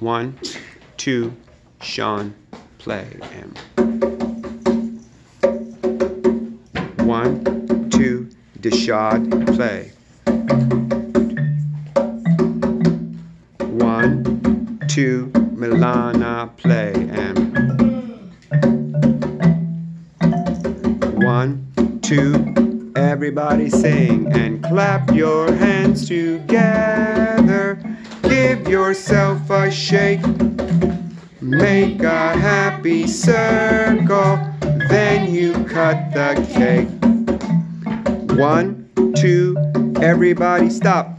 One, two, Shawn, play. And one, two, DeShad, play. One, two, Milana, play. And one, two, everybody sing and clap your hands together give yourself a shake. Make a happy circle, then you cut the cake. One, two, everybody stop.